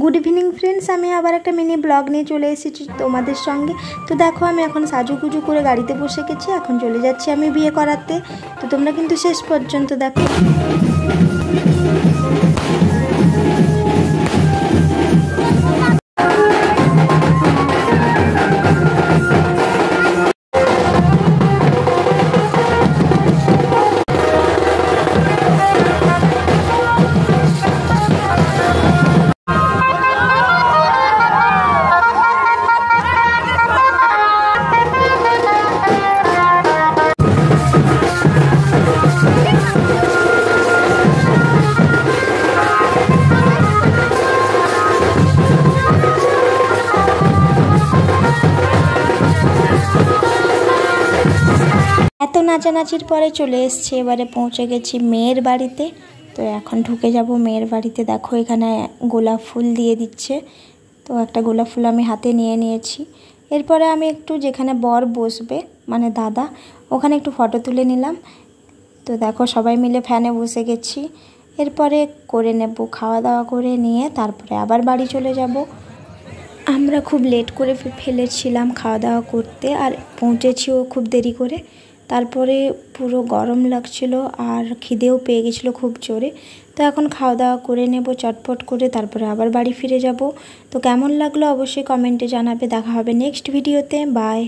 Good evening friends আমি আবার একটা মিনি ব্লগ নিয়ে চলে এসেছি তোমাদের সঙ্গে। তো দেখো, আমি এখন সাজুগুজু করে গাড়িতে বসে গেছি। এখন চলে যাচ্ছি আমি বিয়ে করাতে। তো তোমরা কিন্তু শেষ পর্যন্ত দেখো। এত নাচানাচির পরে চলে এসছে, এবারে পৌঁছে গেছি মেয়ের বাড়িতে। তো এখন ঢুকে যাব মেয়ের বাড়িতে। দেখো এখানে গোলাপ ফুল দিয়ে দিচ্ছে। তো একটা গোলাপ ফুল আমি হাতে নিয়ে নিয়েছি। এরপরে আমি একটু যেখানে বর বসবে মানে দাদা, ওখানে একটু ফটো তুলে নিলাম। তো দেখো সবাই মিলে ফ্যানে বসে গেছি। এরপরে করে নেব খাওয়া দাওয়া করে নিয়ে তারপরে আবার বাড়ি চলে যাব। আমরা খুব লেট করে ফেলেছিলাম খাওয়া দাওয়া করতে, আর পৌঁছেছিও খুব দেরি করে। তারপরে পুরো গরম লাগছিল আর খিদেও পেয়ে গেছিল খুব জোরে। তো এখন খাওয়া দাওয়া করে নেব, চটপট করে, তারপরে আবার বাড়ি ফিরে যাব। তো কেমন লাগল অবশ্যই কমেন্টে জানাবে। দেখা হবে নেক্সট ভিডিওতে। বাই।